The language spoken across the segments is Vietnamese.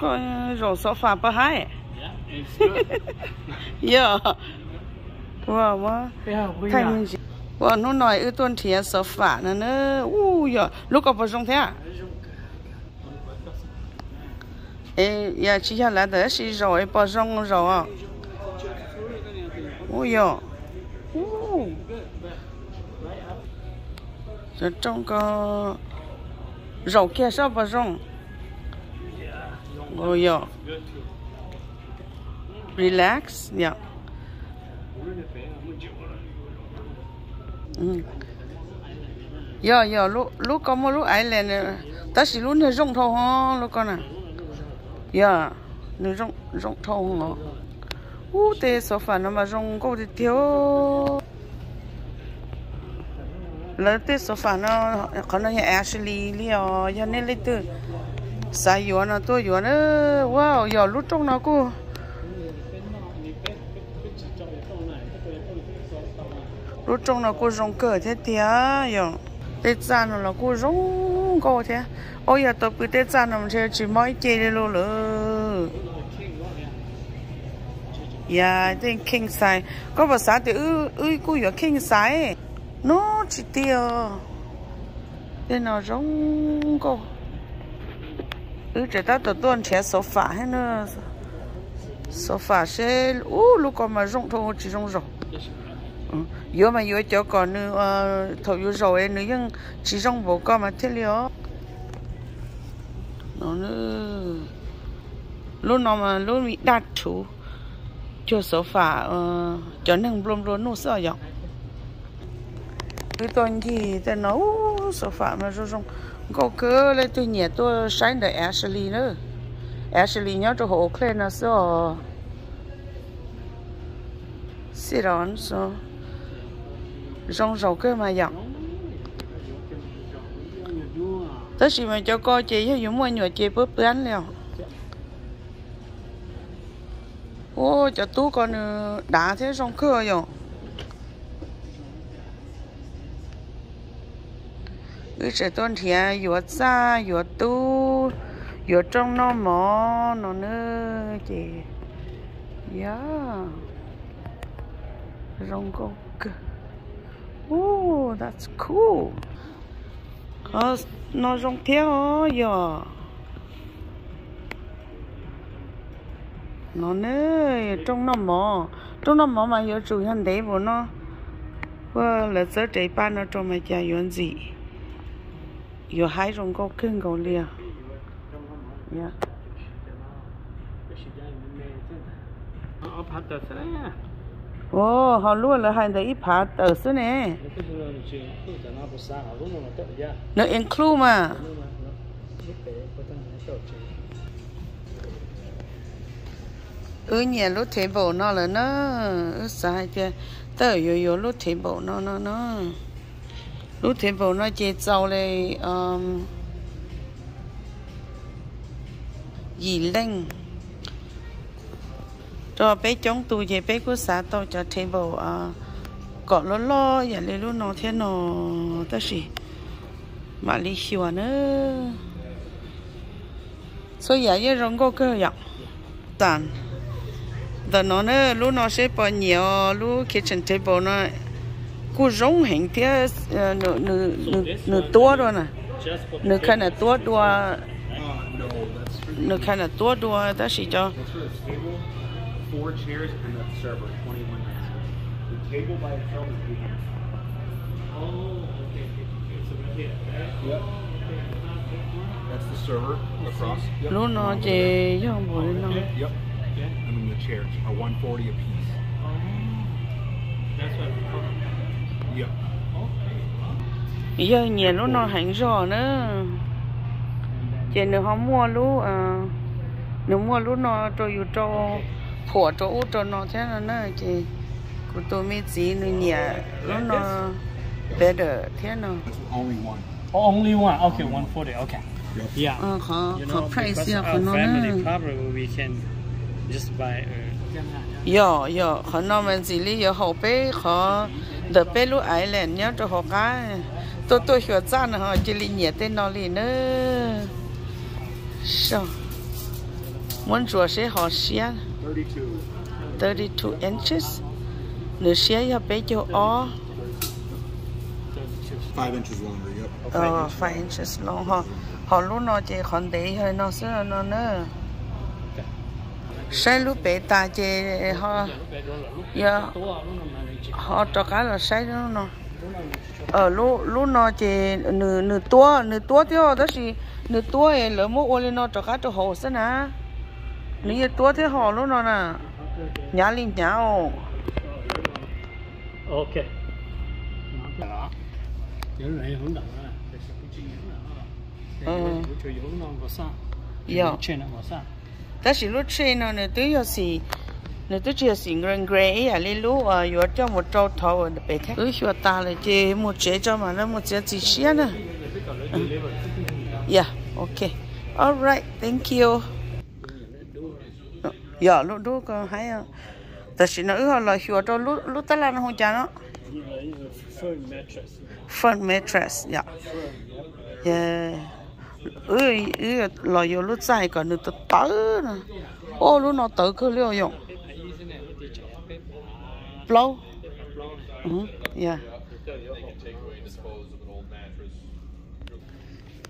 có rổ sofa bơ hai. Yeah, it's good. yeah wow wow. Are. mình wow nó nói ư tuần thì sofa nữa nữa u yeah lúc có bao nhiêu thế à? Ê ya chỉ là là đấy chỉ rồi bao nhiêu rồi u yeah u rồi trong có rau kia sao bao nhiêu Oh yeah. Relax, yeah. Mm. Yeah, yeah, lúc lúc có một lúc ấy là ta chỉ lúc này rong thâu ha, lúc con à. Yeah, nó rong rong thâu ha. U tê sofa nó mà rong câu thì thiếu. Lỡ tê sofa nó có nó nhà Ashley liao, cho nên lấy từ sai yo na to yo na wow yo lu trong na ku lu trong na ku rong cờ thế tia yo tết ra nó là cô rong cô thế ôi giờ tôi cứ tết ra nó thế chỉ mới chơi đi luôn nữa Yeah, dạ, I think king size. Có bà xã thì ư ư cô yo king size. Nó chỉ tiêu. Thế nào rong cô ừ chỉ ta tự tuần số phả hay nữa số phả sẽ u lúc còn mà rộng thôi chỉ rộng rộng yếu mà yếu cho còn nữa thầu yếu rồi nữa nhưng chỉ rộng bộ con mà thế liệu nó nữa lúc nào mà lúc bị đặt chú cho số phả cho nên luôn luôn nó sợ giọng cái tuần thì ta nói sofa mà rồi rong có cơ lấy tôi nhẹ tôi sáng để Ashley nữa. Ashley nhớ cho hộ khen nó sao xí rón sao rong rầu cơ mà dặn tới khi mà cho coi chị với dũng mua nhựa chị bớt bán liền. Ô, cho tú con ờ, đã thế rong cơ rồi. Ừ sẽ tuân thì vừa xa vừa tu vừa trong nó mỏ nó nữa chị yeah rong go oh that's cool. Ờ nó rong theo giờ. Nó nữa trong nó mỏ trong nó mỏ mà giờ chủ nhân đấy bố nó. Và là giờ chạy ba nó trong mà chả yến gì 有海种高更高了，呀。 Ở phát tờ sẽ đấy. Ồ, họ luôn là hành đấy phá tờ số này. Nó include mà. Ừ nhà lúc thế bộ nó là nó ừ sai chứ tờ yo yo lúc thế bộ nó nó nó lúc thế bộ nó chế 造 lên um, gì lên rồi bé chống tù về bé của xã tàu cho thế bộ à ờ, có lo lo giờ lấy lúc nó thế nó ta gì mà lý hiểu nữa số giờ giờ rong có cơ vậy tàn. Tàn nó nữa lúc nó sẽ bỏ nhiều lúc kitchen table nó cú rong hình thế nửa nửa nửa nửa tua rồi nè nửa khăn là tua tua nửa khăn là tua tua ta chỉ cho four chairs and the server, twenty-one ninety. The table by itself is eight hundred. Oh, okay. It's over here. Yep. That's the server across. Yep. lúc nó chỉ cho bộ nó Yep. And then the chairs are one forty a piece. That's what we call Yep. Giờ nhiều lúc nó hành rõ nữa chỉ nếu họ mua lúc à nếu mua lúc nó cho yêu cho phổ cho út cho nó thế là nó chỉ của tôi mới chỉ nữa nhà lúc nó better thế nào That's only one. Oh, only one. Okay, 140. Okay. Yeah. ờ họ You know, price because ya của our nó family nữa probably we can just buy a giờ giờ họ nói mình chỉ lý giờ họ bé họ đợt bé lúc ấy lên nhớ cho họ cái. Tôi tôi hiểu ra nữa họ chỉ lý nhẹ tên nó lý nữa sao? Muốn chùa sẽ họ xia 32. 32 inches. Nửa xia ya bé cho ó Five inches longer, yep. ờ 5 inches long họ họ lúc nó chỉ còn để hơi nó sẽ nó nữa sai lúc bé ta chỉ họ ya họ cho cái là sai nó nó. Ờ lúc lúc nó chỉ nửa nửa tua nửa tua thì họ đó là nửa tua ấy lỡ mua ô lên nó cho cái cho họ sẽ nè nửa tua thì họ lúc nó nè nhà linh nhà ô. Ok. Đó ta chỉ lúc trên nó nữa tôi giờ gì nữa tôi chơi gì người người ấy lên lúc à vừa cho một trâu thầu để bé thế lúc vừa ta lại chơi một chế cho mà nó một chế chỉ xia nữa yeah okay. Alright, thank you. Giờ lúc đó có hay à ta chỉ nói là vừa cho lúc lúc ta làm không chán đó firm mattress. Firm mattress yeah. Yeah ơi ơi lo yo lúc dài còn được tự tớ nè ô lúc nó tự cứ liều 用 blow ừ dạ. yeah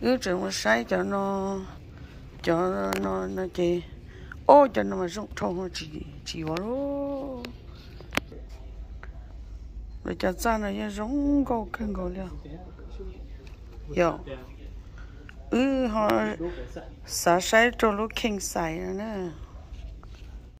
ư trường mà sai cho nó cho nó nó chỉ ô, cho nó mà rụng thông chỉ chỉ vào luôn rồi cho ra nó như rụng câu kinh câu liều. Yo ือหอสาใช้ตัวลูกเข่งใส่นะเนี่ย